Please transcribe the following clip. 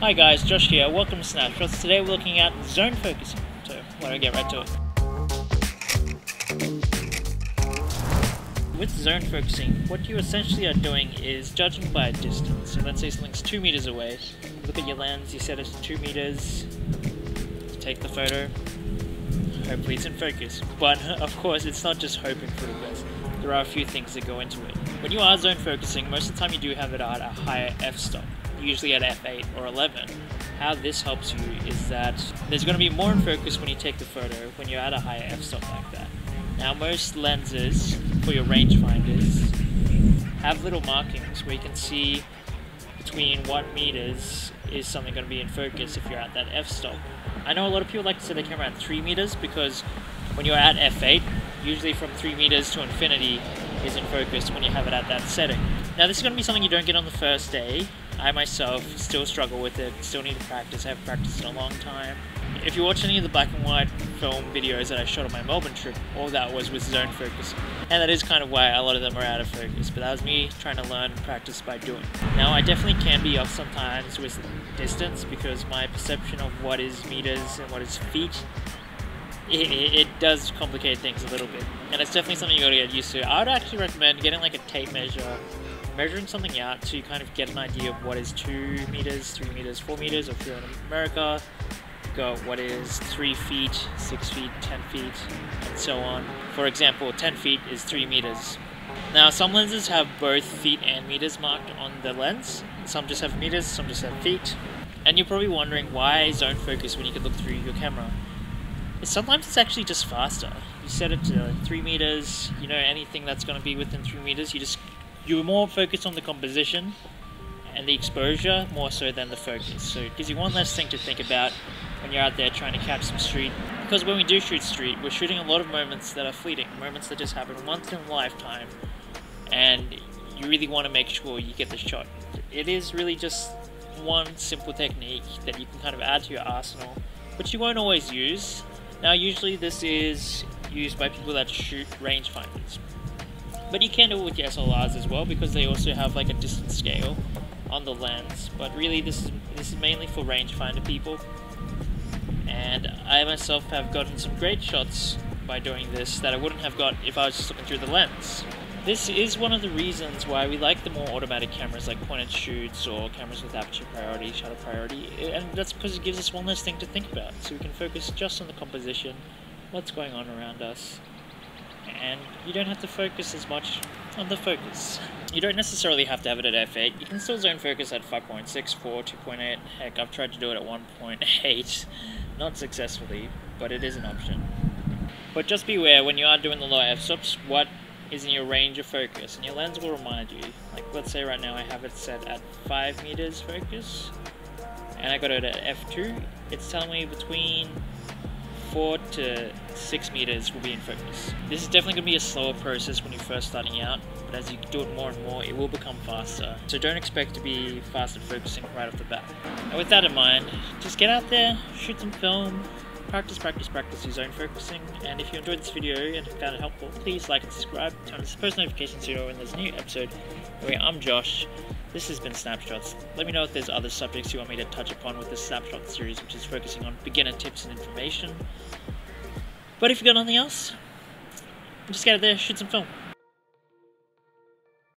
Hi guys, Josh here, welcome to Snapshots. Today we're looking at zone focusing, so why don't get right to it. With zone focusing, what you essentially are doing is judging by a distance. So let's say something's 2 meters away, look at your lens, you set it to 2 meters, take the photo, hopefully it's in focus. But of course, it's not just hoping for the best. There are a few things that go into it. When you are zone focusing, most of the time you do have it at a higher f-stop usually at f8 or 11. How this helps you is that there's going to be more in focus when you take the photo when you're at a higher f-stop like that. Now most lenses for your rangefinders have little markings where you can see between what meters is something going to be in focus if you're at that f-stop. I know a lot of people like to set their camera at 3 meters because when you're at f8, usually from 3 meters to infinity is in focus when you have it at that setting. Now this is going to be something you don't get on the first day I myself still struggle with it, still need to practice, I haven't practiced in a long time. If you watch any of the black and white film videos that I shot on my Melbourne trip, all that was with zone focus. And that is kind of why a lot of them are out of focus, but that was me trying to learn and practice by doing. Now I definitely can be off sometimes with distance because my perception of what is meters and what is feet it, it, does complicate things a little bit. And it's definitely something you gotta get used to. I would actually recommend getting like a tape measure measuring something out to kind of get an idea of what is 2 meters, 3 meters, 4 meters, or if you're in America, got what is 3 feet, 6 feet, 10 feet, and so on. For example, 10 feet is 3 meters. Now, some lenses have both feet and meters marked on the lens. Some just have meters, some just have feet. And you're probably wondering why zone focus when you can look through your camera. Sometimes it's actually just faster. You set it to 3 meters, you know, anything that's going to be within 3 meters, you just you're more focused on the composition and the exposure more so than the focus. So it gives you one less thing to think about when you're out there trying to catch some street. Because when we do shoot street, we're shooting a lot of moments that are fleeting, moments that just happen once in a lifetime, and you really want to make sure you get the shot. It is really just one simple technique that you can kind of add to your arsenal, which you won't always use. Now, usually this is used by people that shoot rangefinders. But you can do it with your SLRs as well because they also have like a distance scale on the lens. But really this is, this is mainly for rangefinder people. And I myself have gotten some great shots by doing this that I wouldn't have got if I was just looking through the lens. This is one of the reasons why we like the more automatic cameras like point and shoots or cameras with aperture priority, shutter priority, and that's because it gives us one less thing to think about. So we can focus just on the composition, what's going on around us, and you don't have to focus as much on the focus. You don't necessarily have to have it at f8, you can still zone focus at 5.6, 4, 2.8, heck I've tried to do it at 1.8, not successfully, but it is an option. But just beware when you are doing the low f-stops, what is in your range of focus, and your lens will remind you. Like let's say right now I have it set at 5 meters focus, and I got it at f2, it's telling me between four to six meters will be in focus. This is definitely going to be a slower process when you're first starting out, but as you do it more and more, it will become faster. So don't expect to be fast at focusing right off the bat. And with that in mind, just get out there, shoot some film, practice, practice, practice your zone focusing. And if you enjoyed this video and found it helpful, please like and subscribe, turn on the post notifications so you know when there's a new episode. Anyway, I'm Josh. This has been Snapshots. Let me know if there's other subjects you want me to touch upon with this Snapshot series, which is focusing on beginner tips and information. But if you've got nothing else, just get out there, shoot some film.